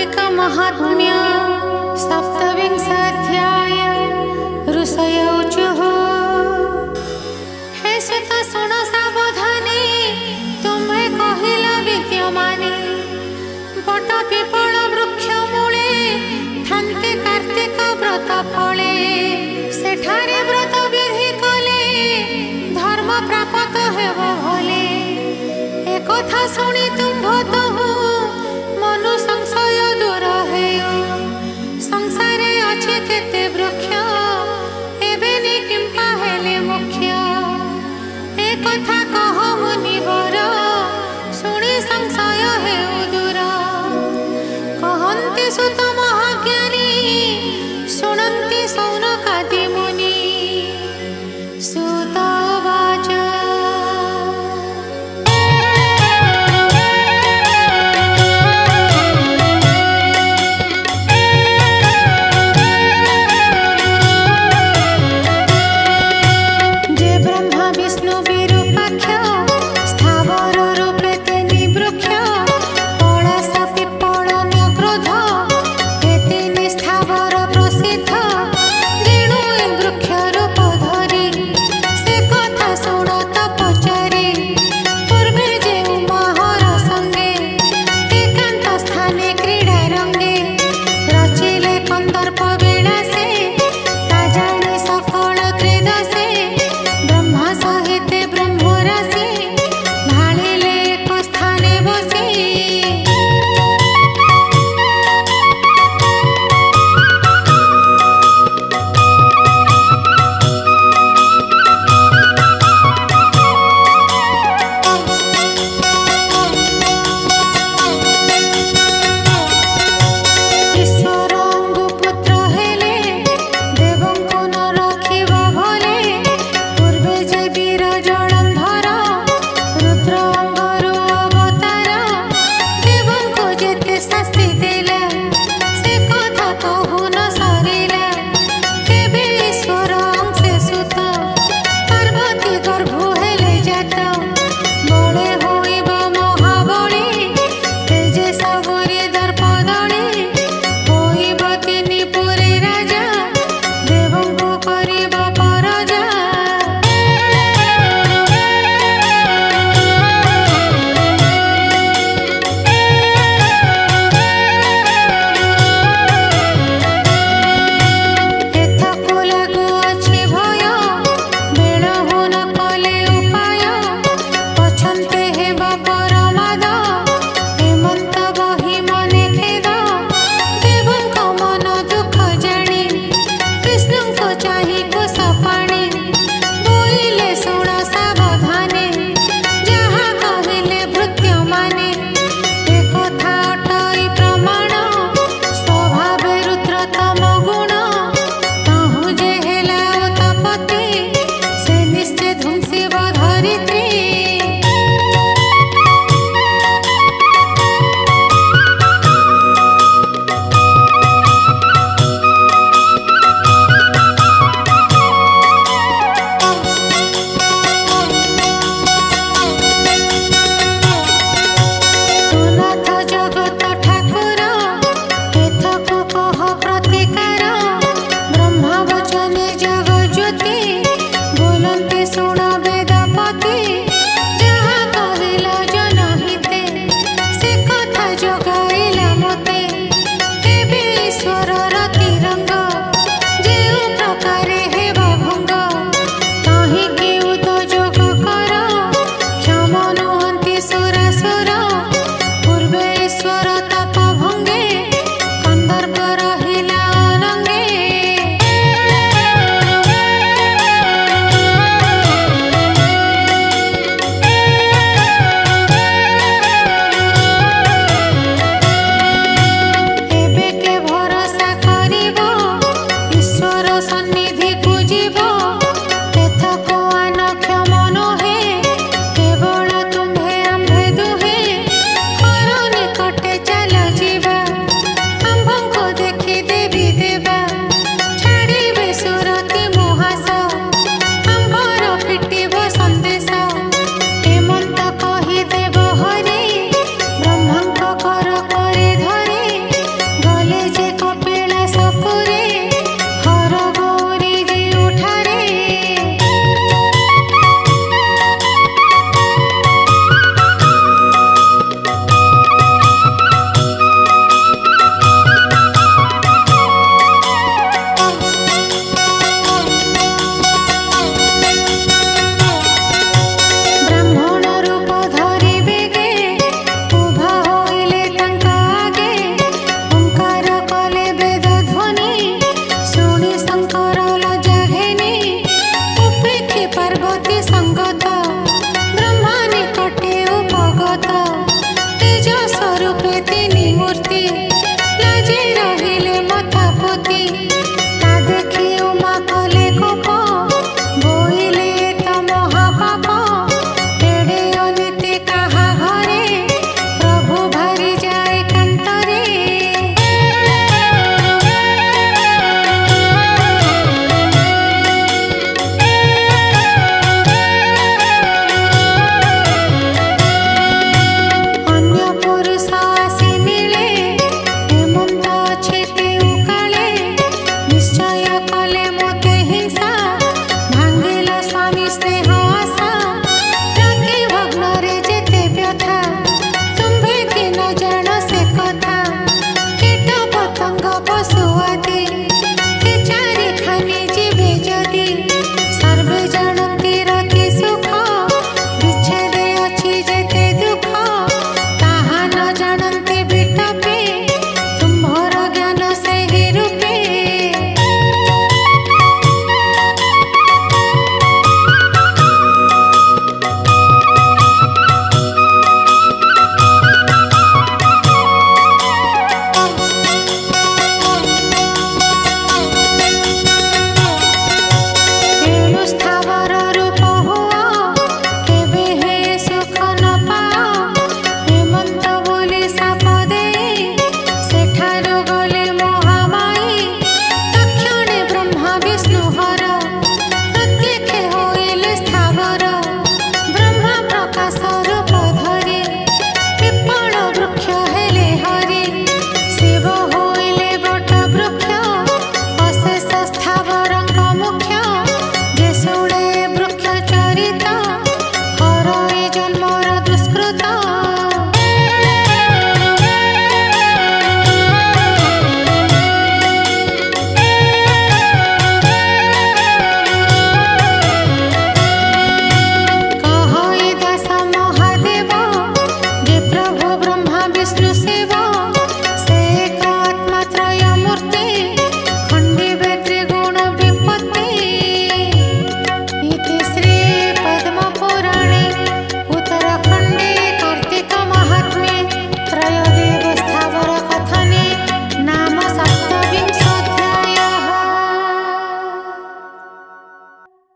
सात्विकमहात्म्य सप्तविंशध्याय ऋषयौचुः हे। सुत शुण सावधाने, तुम्हें कहिल विद्यमाने, बट पिपल वृक्ष मूले थान्ते कार्तिक व्रत फले। सेठारे व्रत विधि कले, धर्म प्राप्त हेब भले। एक शुणी तुम्भ तो, so चाहे कुछ मूर्ति नजरा